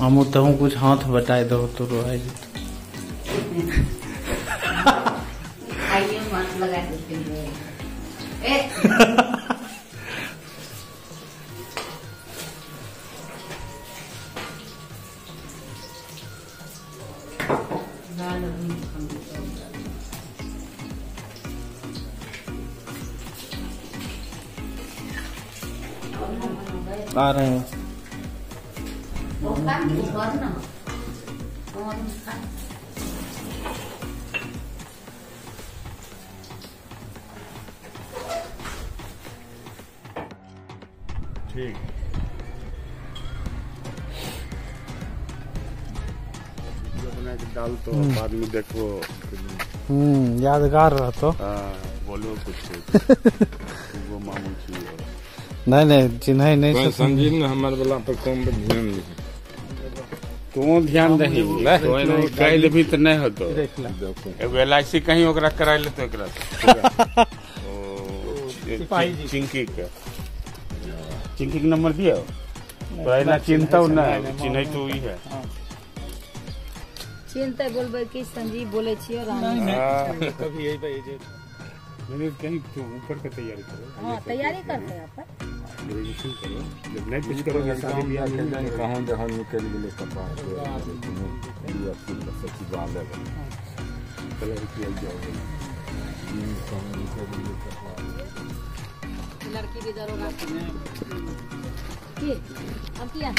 हमू तहू कुछ हाथ बटाई दो तो रोए लगा देते हैं। रहे ठीक डाल तो बाद में देखो। हम्म यादगार रहतो हाँ, बोलो कुछ। वो मामू चाहिए नहीं नहीं चिन्ह नहीं कोई से समझी न हमारे वाला पर कम ध्यान नहीं तो ध्यान तो नहीं कैल भी तो नहीं होतो। एगो एल आई सी कहीं ओकरा करा लेते। चिंकी के चिंकी के नंबर दियो? पहला चिंता ना? चिन्ह तो है। बोलबै कि संजीव बोले छियै रानी हाँ, कभी यही मैंने कहीं तो ऊपर का तैयारी करो हाँ तैयारी करते हैं अपन। ग्रेजुएशन करो। जब नहीं कुछ करोगे शादी ब्याह में नहीं कहाँ जहाँ निकल गेलै कपड़ा कलर किया जाओगे कहाँ निकल गेलै कपड़ा लड़की भी ज़रूर की अब किया।